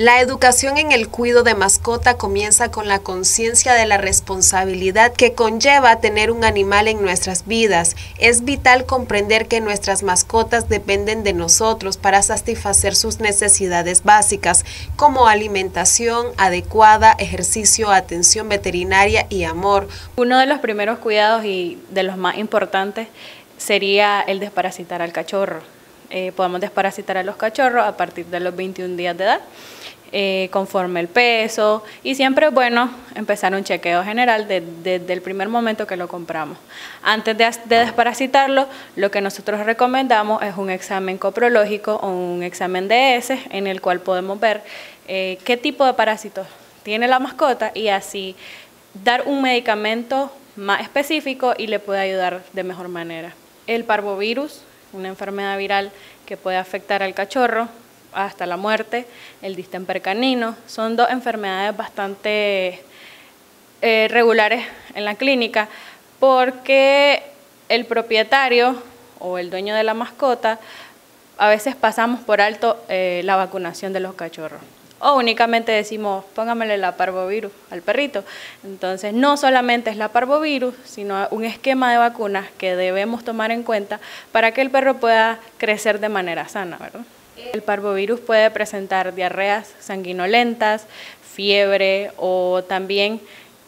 La educación en el cuidado de mascota comienza con la conciencia de la responsabilidad que conlleva tener un animal en nuestras vidas. Es vital comprender que nuestras mascotas dependen de nosotros para satisfacer sus necesidades básicas como alimentación adecuada, ejercicio, atención veterinaria y amor. Uno de los primeros cuidados y de los más importantes sería el desparasitar al cachorro. Eh, podemos desparasitar a los cachorros a partir de los 21 días de edad. Eh, conforme el peso y siempre es bueno empezar un chequeo general desde el primer momento que lo compramos. Antes de, desparasitarlo, lo que nosotros recomendamos es un examen coprológico o un examen de heces en el cual podemos ver eh, qué tipo de parásitos tiene la mascota y así dar un medicamento más específico y le puede ayudar de mejor manera. El parvovirus, una enfermedad viral que puede afectar al cachorro, hasta la muerte, el distemper canino. Son dos enfermedades bastante eh, regulares en la clínica porque el propietario o el dueño de la mascota a veces pasamos por alto eh, la vacunación de los cachorros. O únicamente decimos, póngamele la parvovirus al perrito. Entonces, no solamente es la parvovirus, sino un esquema de vacunas que debemos tomar en cuenta para que el perro pueda crecer de manera sana, ¿verdad? El parvovirus puede presentar diarreas sanguinolentas, fiebre o también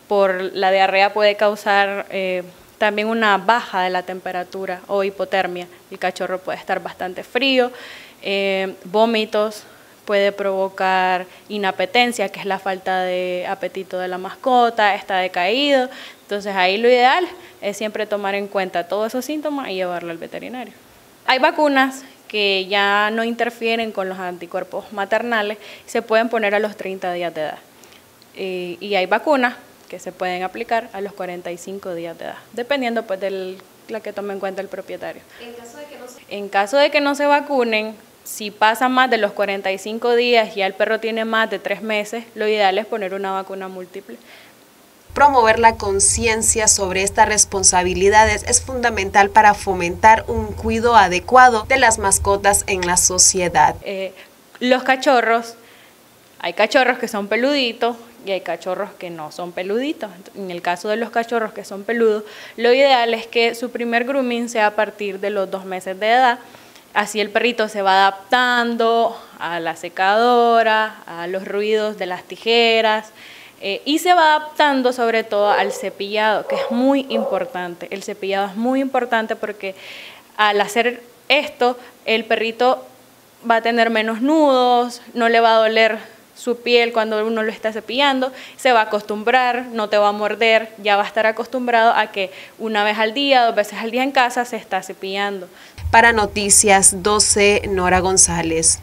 por la diarrea puede causar eh, también una baja de la temperatura o hipotermia. El cachorro puede estar bastante frío, eh, vómitos, puede provocar inapetencia, que es la falta de apetito de la mascota, está decaído. Entonces ahí lo ideal es siempre tomar en cuenta todos esos síntomas y llevarlo al veterinario. Hay vacunas que ya no interfieren con los anticuerpos maternales, se pueden poner a los 30 días de edad. Eh, y hay vacunas que se pueden aplicar a los 45 días de edad, dependiendo pues de la que tome en cuenta el propietario. En caso de que no se, en caso de que no se vacunen, si pasa más de los 45 días y ya el perro tiene más de tres meses, lo ideal es poner una vacuna múltiple Promover la conciencia sobre estas responsabilidades es fundamental para fomentar un cuidado adecuado de las mascotas en la sociedad. Eh, los cachorros, hay cachorros que son peluditos y hay cachorros que no son peluditos. En el caso de los cachorros que son peludos, lo ideal es que su primer grooming sea a partir de los dos meses de edad. Así el perrito se va adaptando a la secadora, a los ruidos de las tijeras, eh, y se va adaptando sobre todo al cepillado, que es muy importante. El cepillado es muy importante porque al hacer esto, el perrito va a tener menos nudos, no le va a doler su piel cuando uno lo está cepillando, se va a acostumbrar, no te va a morder, ya va a estar acostumbrado a que una vez al día, dos veces al día en casa se está cepillando. Para Noticias 12, Nora González.